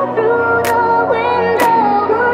through